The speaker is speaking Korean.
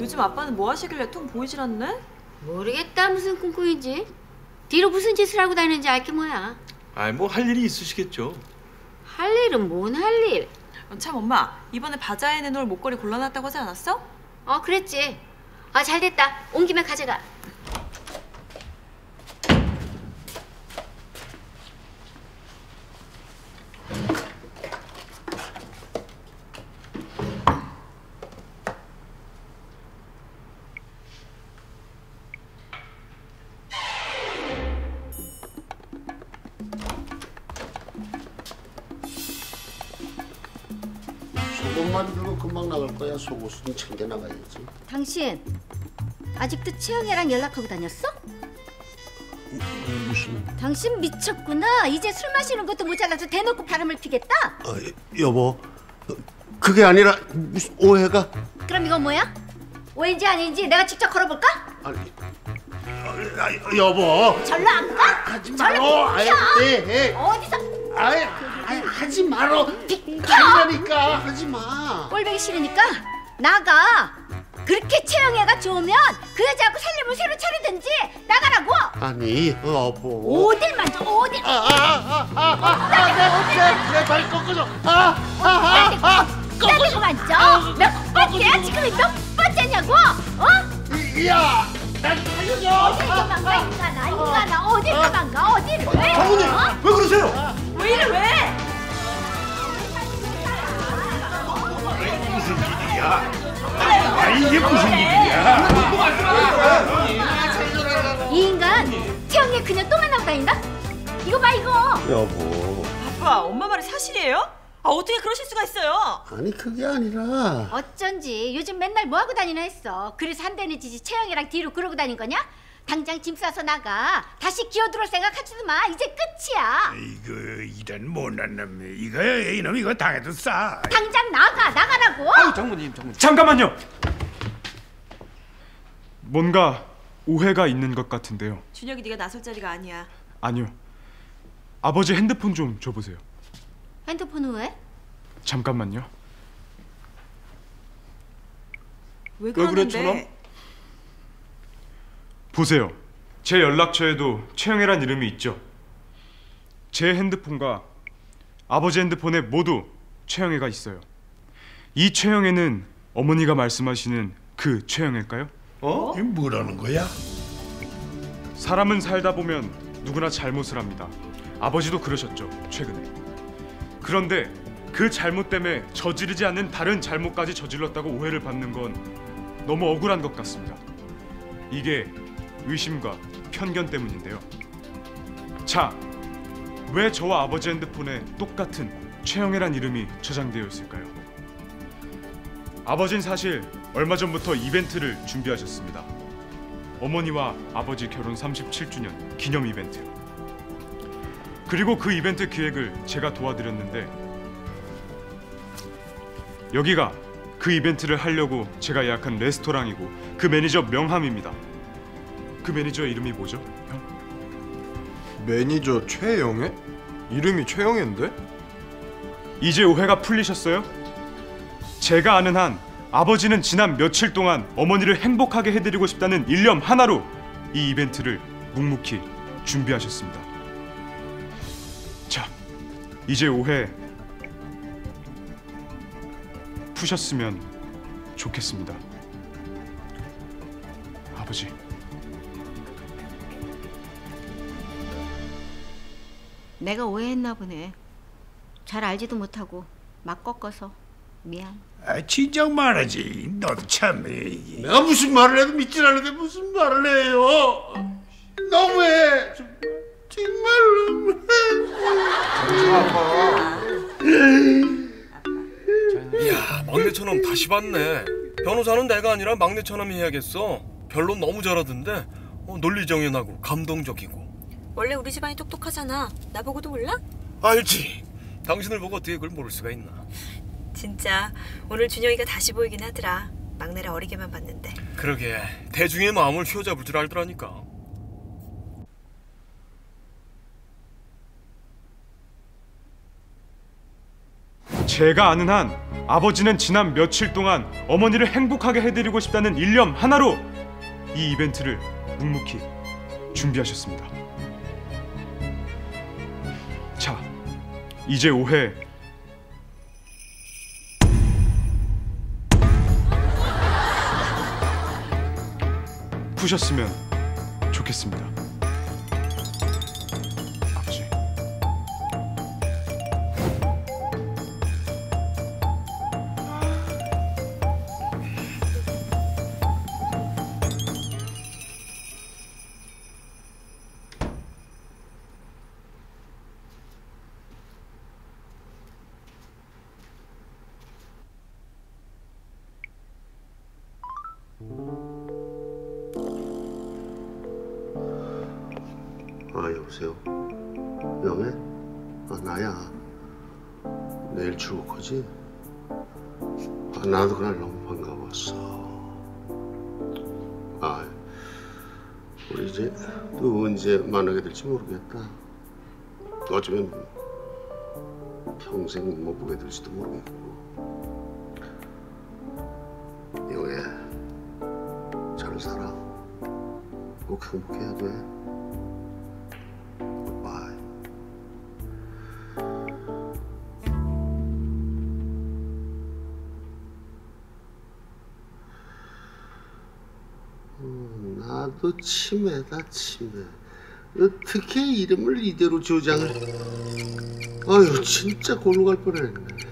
요즘 아빠는 뭐 하시길래 통 보이질 않네? 모르겠다 무슨 꿍꿍인지 뒤로 무슨 짓을 하고 다니는지 알게 뭐야 아이 뭐 할 일이 있으시겠죠. 할 일은 뭔 할 일? 어, 참 엄마 이번에 바자회 내놓을 목걸이 골라놨다고 하지 않았어? 어 그랬지 아 잘됐다 온 김에 가져가 속옷만 들고 금방 나갈 거야. 속옷은 챙겨 나가야지. 당신 아직도 채영이랑 연락하고 다녔어? 무슨? 당신 미쳤구나. 이제 술 마시는 것도 모자라서 대놓고 바람을 피겠다. 어, 여보, 어, 그게 아니라 무슨 오해가? 그럼 이건 뭐야? 오해인지 아닌지 내가 직접 걸어볼까? 아니, 어, 아, 여보, 절로 안 가? 하지 절로. 아이, 비켜! 네, 네. 어디서 아이, 하지 말어. 간다니까 하지 마. 꼴보기 싫으니까 나가. 그렇게 채영이가 좋으면 그 여자하고 살림을 새로 차리든지 나가라고. 아니, 여보. 어딜 만져 어딜. 아, 아, 아, 아, 아, 아, 내, 내발 꺾어줘. 아, 아, 아, 아, 때리고 만져. 몇 번째야? 지금 몇 번째냐고? 어? 이- 야, 난 살려줘. 어딜 도망가 인간아 인간아 어딜 도망가 어딜 왜? 장모님 어? 왜 그러세요? 왜 이래 왜? 이거 봐 이거 여보. 아빠 엄마 말이 사실이에요? 아 어떻게 그러실 수가 있어요? 아니 그게 아니라 어쩐지 요즘 맨날 뭐 하고 다니나 했어 그래서 한 대는 지지 채영이랑 뒤로 그러고 다닌 거냐? 당장 짐 싸서 나가 다시 기어들어올 생각하지도 마 이제 끝이야 이거 이런 못난 놈이 이거 이놈 이거 당해도 싸. 당장 나가 나가라고 장모님 장모님. 잠깐만요. 뭔가 오해가 있는 것 같은데요. 준혁이 네가 나설 자리가 아니야. 아니요. 아버지 핸드폰 좀 줘보세요. 핸드폰은 왜? 잠깐만요. 왜 그래, 그러는데? 저놈? 보세요. 제 연락처에도 최영애란 이름이 있죠. 제 핸드폰과 아버지 핸드폰에 모두 최영애가 있어요. 이 최영애는 어머니가 말씀하시는 그 최영애일까요? 어? 이게 뭐라는 거야? 사람은 살다 보면 누구나 잘못을 합니다. 아버지도 그러셨죠, 최근에. 그런데 그 잘못 때문에 저지르지 않는 다른 잘못까지 저질렀다고 오해를 받는 건 너무 억울한 것 같습니다. 이게 의심과 편견 때문인데요. 자, 왜 저와 아버지 핸드폰에 똑같은 최영애란 이름이 저장되어 있을까요? 아버진 사실 얼마 전부터 이벤트를 준비하셨습니다. 어머니와 아버지 결혼 37주년 기념 이벤트요. 그리고 그 이벤트 기획을 제가 도와드렸는데 여기가 그 이벤트를 하려고 제가 예약한 레스토랑이고 그 매니저 명함입니다. 그 매니저의 이름이 뭐죠? 형? 매니저 최영애? 이름이 최영애인데? 이제 오해가 풀리셨어요? 제가 아는 한 아버지는 지난 며칠 동안 어머니를 행복하게 해드리고 싶다는 일념 하나로 이 이벤트를 묵묵히 준비하셨습니다. 자, 이제 오해 푸셨으면 좋겠습니다. 아버지. 내가 오해했나 보네 잘 알지도 못하고 막 꺾어서 미안 아, 진작 말하지. 너도 참 이게. 내가 무슨 말을 해도 믿질 않는데 무슨 말을 해요? 너무해. 정말 너무해. 야 막내처럼 다시 봤네. 변호사는 내가 아니라 막내처럼 해야겠어. 변론 너무 잘하던데. 어, 논리정연하고 감동적이고. 원래 우리 집안이 똑똑하잖아. 나보고도 몰라? 알지. 당신을 보고 어떻게 그걸 모를 수가 있나. 진짜. 오늘 준영이가 다시 보이긴 하더라. 막내라 어리게만 봤는데. 그러게. 대중의 마음을 휘어잡을 줄 알더라니까 제가 아는 한 아버지는 지난 며칠 동안 어머니를 행복하게 해드리고 싶다는 일념 하나로 이 이벤트를 묵묵히 준비하셨습니다. 자, 이제 오해 푸셨으면 좋겠습니다. 아 여보세요? 영애? 아 나야. 내일 출국하지? 아 나도 그날 너무 반가웠어. 아 우리 이제 또 언제 만나게 될지 모르겠다. 어쩌면 평생 못 보게 될지도 모르겠고 꼭 행복해야 돼 나도 치매다 치매. 어떻게 이름을 이대로 조장을? 아유 진짜 골로 갈 뻔했네.